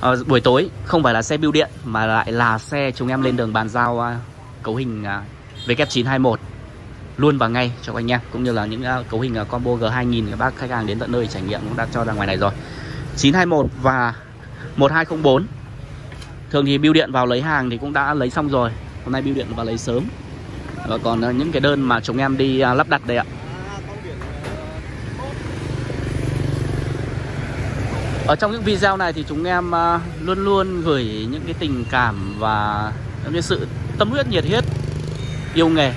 à, buổi tối không phải là xe bưu điện mà lại là xe chúng em lên đường bàn giao uh, cấu hình à, uh, W921 luôn và ngay cho anh em cũng như là những uh, cấu hình uh, combo G2000 các bác khách hàng đến tận nơi trải nghiệm cũng đã cho ra ngoài này rồi. 921 và 1204 thường thì bưu điện vào lấy hàng thì cũng đã lấy xong rồi. Hôm nay bưu điện vào lấy sớm. Và còn uh, những cái đơn mà chúng em đi uh, lắp đặt đây ạ. Ở trong những video này thì chúng em à, luôn luôn gửi những cái tình cảm và những cái sự tâm huyết, nhiệt huyết, yêu nghề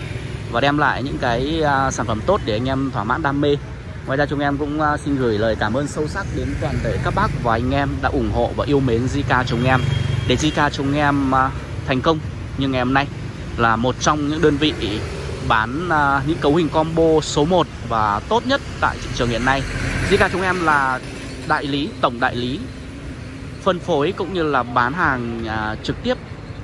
và đem lại những cái à, sản phẩm tốt để anh em thỏa mãn đam mê. Ngoài ra chúng em cũng à, xin gửi lời cảm ơn sâu sắc đến toàn thể các bác và anh em đã ủng hộ và yêu mến Zika chúng em để Zika chúng em thành công như ngày hôm nay là một trong những đơn vị bán những cấu hình combo số 1 và tốt nhất tại thị trường hiện nay. Zika chúng em là đại lý, tổng đại lý phân phối cũng như là bán hàng à, trực tiếp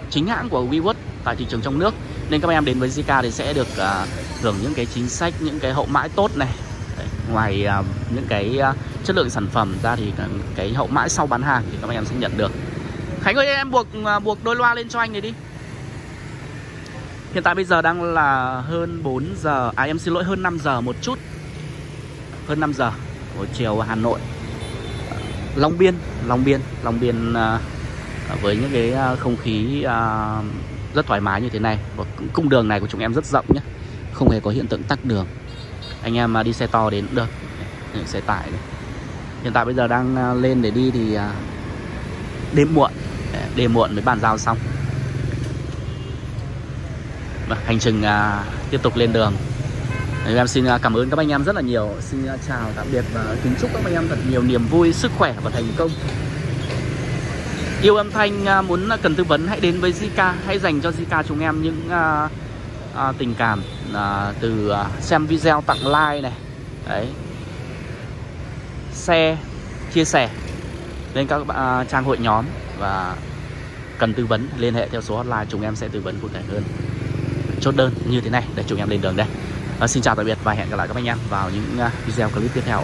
chính hãng của WeWork tại thị trường trong nước. Nên các em đến với Zika thì sẽ được à, hưởng những cái chính sách những cái hậu mãi tốt này. Đấy, ngoài à, những cái à, chất lượng sản phẩm ra thì cái hậu mãi sau bán hàng thì các em sẽ nhận được. Khánh ơi em buộc à, buộc đôi loa lên cho anh này đi. Hiện tại bây giờ đang là hơn 4 giờ À em xin lỗi hơn 5 giờ một chút. Hơn 5 giờ buổi chiều Hà Nội. Long Biên Long Biên Long Biên uh, với những cái uh, không khí uh, rất thoải mái như thế này. Và cung đường này của chúng em rất rộng nhé. Không hề có hiện tượng tắc đường. Anh em uh, đi xe to đến cũng được. Ừ, xe tải này. hiện tại bây giờ đang uh, lên để đi thì uh, đêm muộn. Đêm muộn mới bàn giao xong. Và hành trình uh, tiếp tục lên đường. Em xin à, cảm ơn các anh em rất là nhiều. Xin à, chào tạm biệt và kính chúc các anh em thật nhiều niềm vui, sức khỏe và thành công. Yêu âm thanh à, muốn cần tư vấn hãy đến với Zika Hãy dành cho Zika chúng em những uh, uh, tình cảm uh, từ uh, xem video tặng like này. Đấy. Xe, chia sẻ lên các uh, trang hội nhóm Và cần tư vấn liên hệ theo số hotline chúng em sẽ tư vấn cụ thể hơn. Chốt đơn như thế này để chúng em lên đường đây à, Xin chào tạm biệt và hẹn gặp lại các anh em vào những à, video clip tiếp theo.